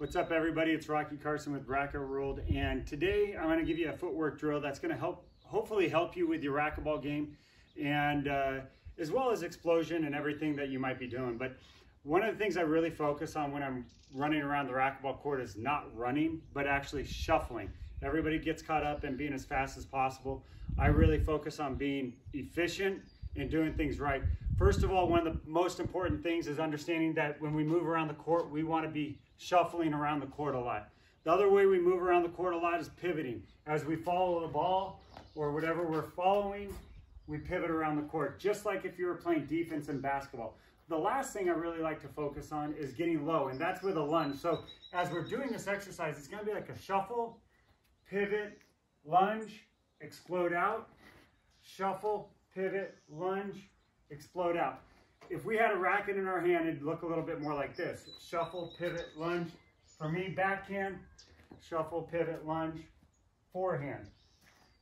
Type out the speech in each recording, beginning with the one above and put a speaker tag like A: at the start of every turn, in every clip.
A: What's up everybody? It's Rocky Carson with RacquetWorld and today I'm going to give you a footwork drill that's going to help hopefully help you with your racquetball game and uh, as well as explosion and everything that you might be doing. But one of the things I really focus on when I'm running around the racquetball court is not running but actually shuffling. Everybody gets caught up in being as fast as possible. I really focus on being efficient and doing things right. First of all, one of the most important things is understanding that when we move around the court, we want to be shuffling around the court a lot. The other way we move around the court a lot is pivoting. As we follow the ball or whatever we're following, we pivot around the court, just like if you were playing defense in basketball. The last thing I really like to focus on is getting low, and that's with a lunge. So as we're doing this exercise, it's gonna be like a shuffle, pivot, lunge, explode out, shuffle, pivot, lunge, explode out. If we had a racket in our hand, it'd look a little bit more like this. Shuffle, pivot, lunge. For me, backhand, shuffle, pivot, lunge, forehand.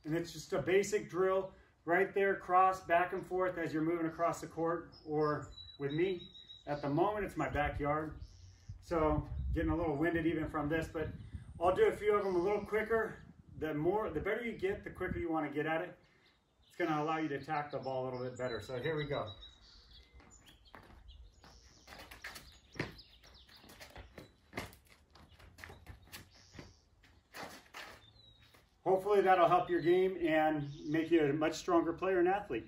A: And it's just a basic drill right there, cross, back and forth as you're moving across the court. Or with me, at the moment, it's my backyard. So getting a little winded even from this, but I'll do a few of them a little quicker. The more, the better you get, the quicker you want to get at it going to allow you to attack the ball a little bit better. So here we go. Hopefully that'll help your game and make you a much stronger player and athlete.